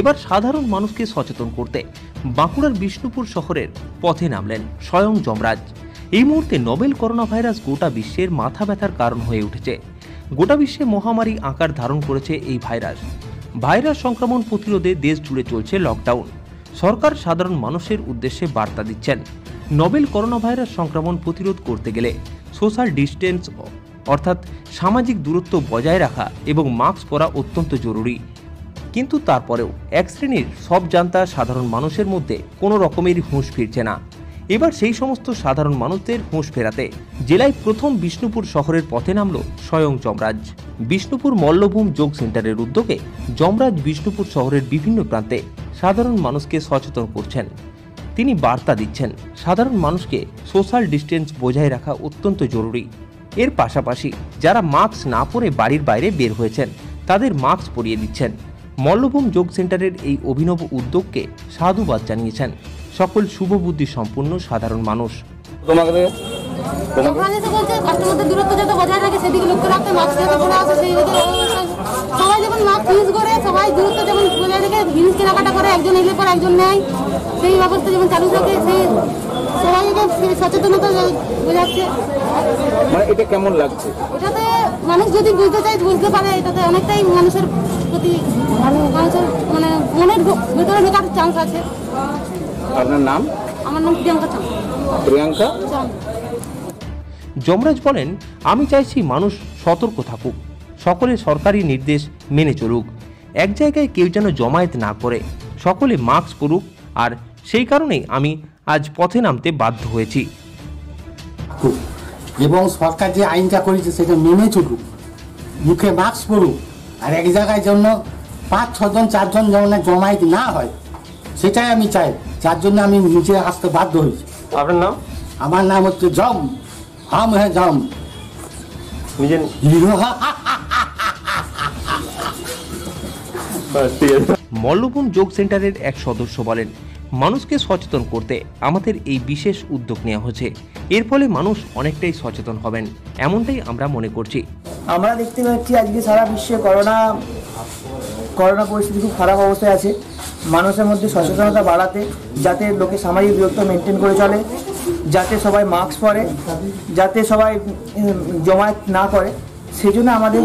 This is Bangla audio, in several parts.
এবার সাধারণ মানুষকে সচেতন করতে বাঁকুড়ার বিষ্ণুপুর শহরের পথে নামলেন স্বয়ং যমরাজ। এই মুহূর্তে নোবেল করোনা ভাইরাস গোটা বিশ্বের মাথা ব্যথার কারণ হয়ে উঠেছে। গোটা বিশ্বে মহামারী আকার ধারণ করেছে এই ভাইরাস। ভাইরাস সংক্রমণ প্রতিরোধে দেশ জুড়ে চলছে লকডাউন সরকার সাধারণ মানুষের উদ্দেশ্যে বার্তা দিচ্ছেন, নোবেল করোনা ভাইরাস সংক্রমণ প্রতিরোধ করতে গেলে সোশ্যাল ডিস্টেন্স অর্থাৎ সামাজিক দূরত্ব বজায় রাখা এবং মাস্ক পরা অত্যন্ত জরুরি। কিন্তু তারপরেও এক শ্রেণির সব জানতা সাধারণ মানুষের মধ্যে কোনো রকমেরই হুঁশ ফিরছে না। এবার সেই সমস্ত সাধারণ মানুষদের হুঁশ ফেরাতে জেলায় প্রথম বিষ্ণুপুর শহরের পথে নামল স্বয়ং যমরাজ। বিষ্ণুপুর মল্লভূম যোগ সেন্টারের উদ্যোগে যমরাজ বিষ্ণুপুর শহরের বিভিন্ন প্রান্তে সাধারণ মানুষকে সচেতন করছেন। তিনি বার্তা দিচ্ছেন, সাধারণ মানুষকে সোশ্যাল ডিস্টেন্স বজায় রাখা অত্যন্ত জরুরি। এর পাশাপাশি যারা মাস্ক না পরে বাড়ির বাইরে বের হয়েছেন, তাদের মাস্ক পরিয়ে দিচ্ছেন। মল্লভূম যোগ সেন্টারের এই অভিনব উদ্যোগকে সাধুবাদ জানিয়েছেন। সকল শুভবুদ্ধি সম্পন্ন সাধারণ মানুষ। তোমাকে তোমাকে ওখানে তো বলছে কাস্টমারদের দূরত্ব যাতে বজায় রাখে সেদিকে লক্ষ্য রাখতে মাস্ক যাতে পরা আছে সেই সবাই যেমন মাস্ক ইউজ করে সবাই দূরত্ব যেমন বজায় রেখে জিনিস কেনাকাটা করে একজন এলে পর একজন নেয় সেই ব্যবস্থা যেমন চালু থাকে সেই সবাইকে সেই সচেতনতা বোঝাচ্ছে। মানে এটা কেমন লাগছে? এটাতে মানুষ যদি বুঝতে চায় বুঝতে পারে এটাতে অনেকটাই মানুষের প্রতি মানে মনের ভেতরে ঢোকার চান্স আছে। আপনার নাম? আমার নাম প্রিয়াঙ্কা চান প্রিয়াঙ্কা? যমরাজ বলেন আমি চাইছি মানুষ সতর্ক থাকুক সকলে সরকারি নির্দেশ মেনে চলুক। এক জায়গায় কেউ যেন জমায়েত না করে সকলে মাস্ক পরুক আর সেই কারণেই আমি আজ পথে নামতে বাধ্য হয়েছি। এবং সরকার যে আইনটা করেছে সেটা মেনে চলুক। মুখে মাস্ক পরুক। আর এক জায়গায় জন্য পাঁচ ছজন চারজন যেমন জমায়েত না হয় সেটাই আমি চাই। যার জন্য আমি নিজে আসতে বাধ্য হয়েছি। আপনার নাম? আমার নাম হচ্ছে জম। হাম হ্যাঁ জম। নিজের মল্লভূম যোগ সেন্টারের এক সদস্য বলেন মানুষকে সচেতন করতে আমাদের এই বিশেষ উদ্যোগ নেওয়া হয়েছে। এর ফলে মানুষ অনেকটাই সচেতন হবেন এমনটাই আমরা মনে করছি। আমরা দেখতে পাচ্ছি আজকে সারা বিশ্বে করোনা করোনা পরিস্থিতি খুব খারাপ অবস্থায় আছে। মানুষের মধ্যে সচেতনতা বাড়াতে, যাতে লোকে সামাজিক দূরত্ব মেনটেন করে চলে, যাতে সবাই মাস্ক পরে, যাতে সবাই জমায়েত না করে। সেই জন্য আমাদের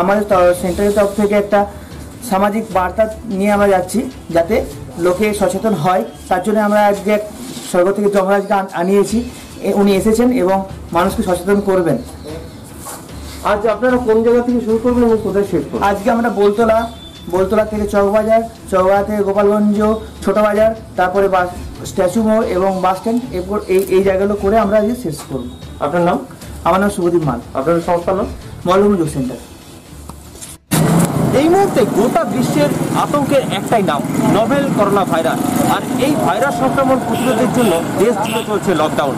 আমাদের সেন্টারের তরফ থেকে একটা সামাজিক বার্তা নিয়ে আমরা যাচ্ছি, যাতে লোকে সচেতন হয়। তার জন্য আমরা আজকে এক স্বর্গ থেকে যমরাজকে আন- আনিয়েছি। উনি এসেছেন এবং মানুষকে সচেতন করবেন। আজ আপনারা কোন জায়গা থেকে শুরু করবেন এবং কোথায় শেষ করবেন? আজকে আমরা বলতলা বলতলা থেকে চকবাজার চকবাজার থেকে গোপালগঞ্জ ছোট বাজার তারপরে বাস স্ট্যাচু মোড় এবং বাস স্ট্যান্ড এরপর এই এই জায়গাগুলো করে আমরা আজকে শেষ করব। আপনার নাম? আমার নাম শুভদীপ মাল। আপনার সংস্থার নাম? মল্লভূমি যোগ সেন্টার। এই মুহূর্তে গোটা বিশ্বের আতঙ্কের একটাই নাম নভেল করোনা ভাইরাস। আর এই ভাইরাস সংক্রমণ প্রতিরোধের জন্য দেশ জুড়ে চলছে লকডাউন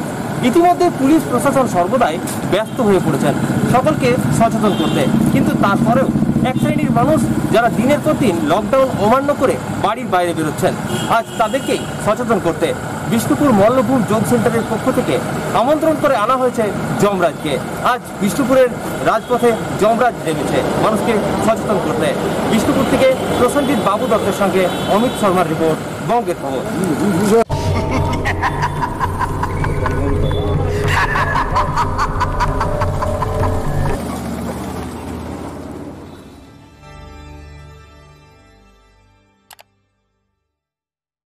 ইতিমধ্যে পুলিশ প্রশাসন সর্বদাই ব্যস্ত হয়ে পড়েছেন। সকলকে সচেতন করতে। কিন্তু তারপরেও এক শ্রেণির মানুষ যারা দিনের পর দিন লকডাউন অমান্য করে বাড়ির বাইরে বেরোচ্ছেন, আজ তাদেরকেই সচেতন করতে বিষ্ণুপুর মল্লভূম যোগ সেন্টারের পক্ষ থেকে আমন্ত্রণ করে আনা হয়েছে যমরাজকে। আজ বিষ্ণুপুরের রাজপথে যমরাজ নেমেছে। মানুষকে সচেতন করতে। বিষ্ণুপুর থেকে প্রসেনজিৎ বাবু দত্তের সঙ্গে অমিত শর্মার রিপোর্ট, বঙ্গের খবর।